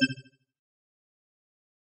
you